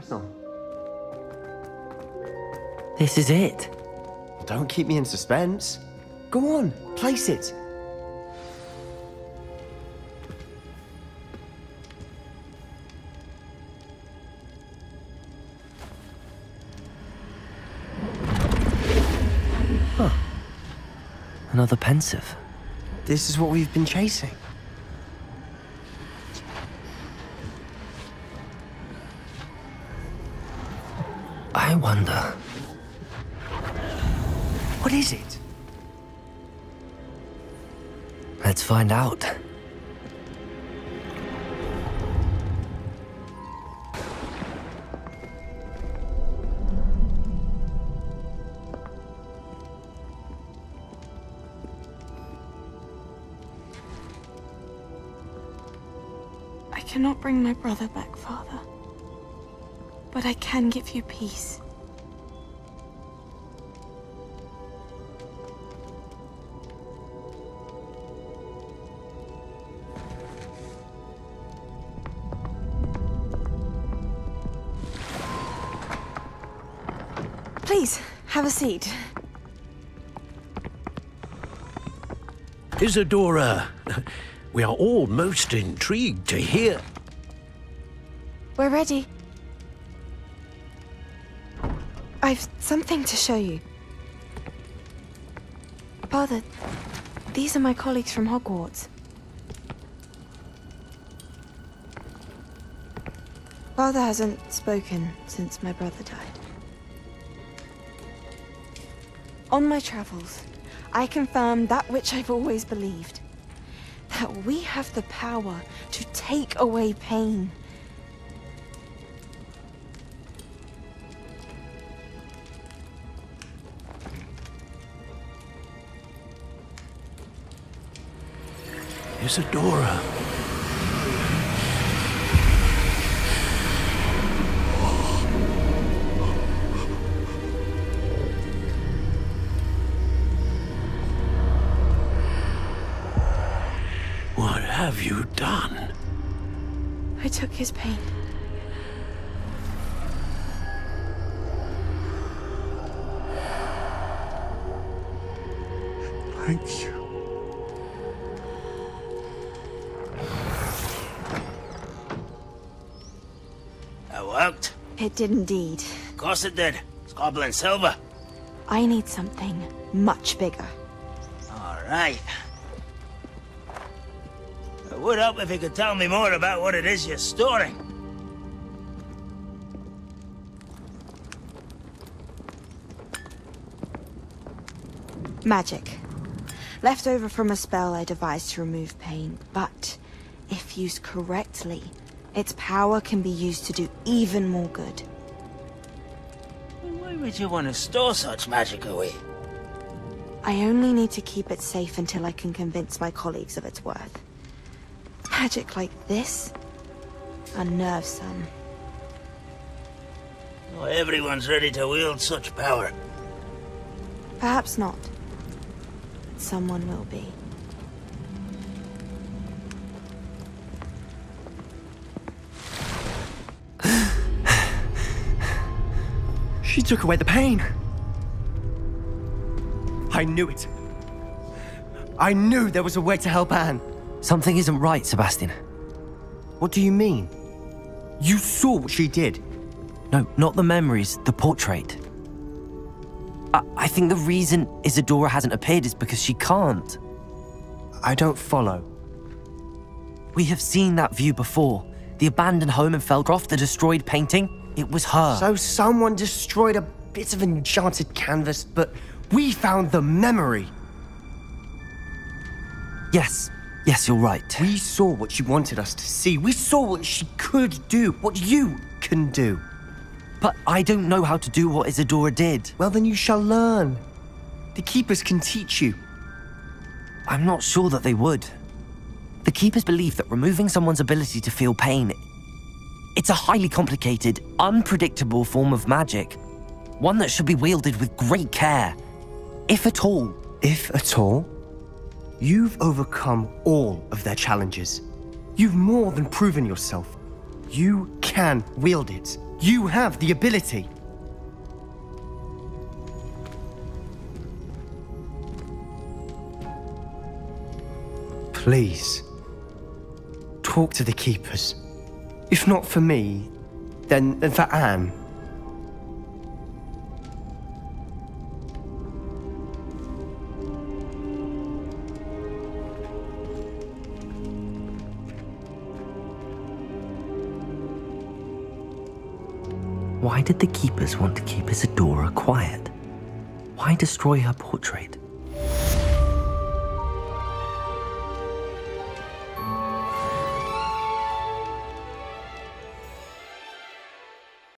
press on. This is it. Don't keep me in suspense. Go on, place it. Huh. Another Pensieve. This is what we've been chasing. I wonder. What is it? Let's find out. I cannot bring my brother back, Father. But I can give you peace. Please, have a seat. Isidora, we are all most intrigued to hear. We're ready. I've something to show you. Father, these are my colleagues from Hogwarts. Father hasn't spoken since my brother died. On my travels, I confirmed that which I've always believed. That we have the power to take away pain. Isidora. Have you done? I took his pain. Thank you. That worked. It did indeed. Of course it did. It's goblin silver. I need something much bigger. All right. It would help if you could tell me more about what it is you're storing. Magic. Left over from a spell I devised to remove pain, but if used correctly, its power can be used to do even more good. Why would you want to store such magic away? I only need to keep it safe until I can convince my colleagues of its worth. Magic like this unnerves some. Not everyone's ready to wield such power. Perhaps not. But someone will be. She took away the pain. I knew it. I knew there was a way to help Anne. Something isn't right, Sebastian. What do you mean? You saw what she did. No, not the memories, the portrait. I, I think the reason Isidora hasn't appeared is because she can't. I don't follow. We have seen that view before. The abandoned home in Feldcroft, the destroyed painting. It was her. So someone destroyed a bit of enchanted canvas, but we found the memory. yes, yes, you're right. We saw what she wanted us to see. We saw what she could do, what you can do. But I don't know how to do what Isidora did. Well, then you shall learn. The Keepers can teach you. I'm not sure that they would. The Keepers believe that removing someone's ability to feel pain it's a highly complicated, unpredictable form of magic. One that should be wielded with great care. If at all. If at all? You've overcome all of their challenges. You've more than proven yourself. You can wield it. You have the ability. Please. Talk to the keepers. If not for me, then, for Anne. Why did the keepers want to keep Isidora quiet? Why destroy her portrait?